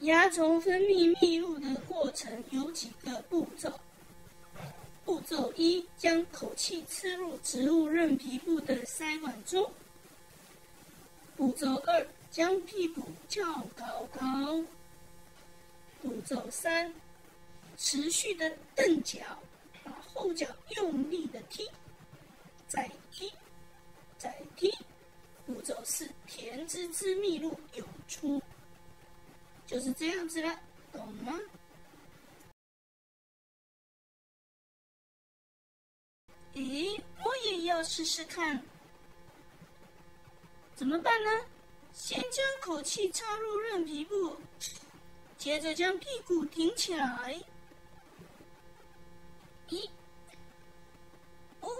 蚜虫分泌蜜露的过程有几个步骤。步骤一：将口气吃入植物韧皮部的鳃管中。步骤二：将屁股翘高高。步骤三：持续的蹬脚，把后脚用力的踢，再踢，再踢。步骤四：甜滋滋蜜露。就是这样子了，懂吗？咦，我也要试试看。怎么办呢？先将口气插入润皮部，接着将屁股挺起来。一，哦，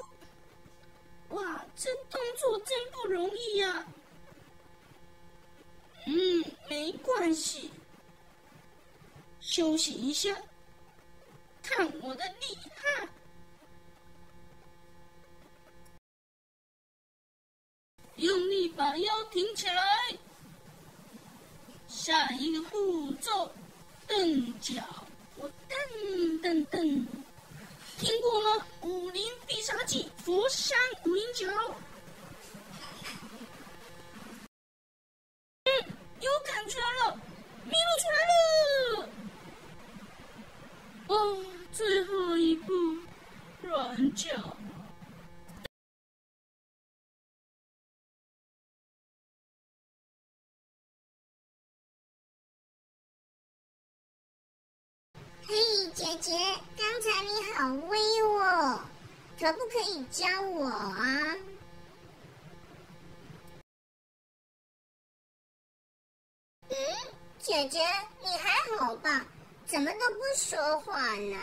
哇，这动作真不容易呀！嗯，没关系，休息一下，看我的厉害！用力把腰挺起来。下一个步骤，蹬脚，我蹬蹬蹬。听过吗？武林必杀技——佛山五灵脚。最后一步，软脚。嘿，姐姐，刚才你好威哦，可不可以教我啊？嗯，姐姐，你还好吧？怎么都不说话呢？